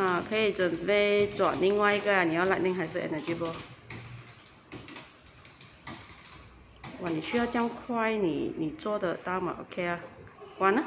啊，可以准备转另外一个，你要 Lightning 还是 Energy 不？哇，你需要这样快，你你做得到吗？OK 啊，关了。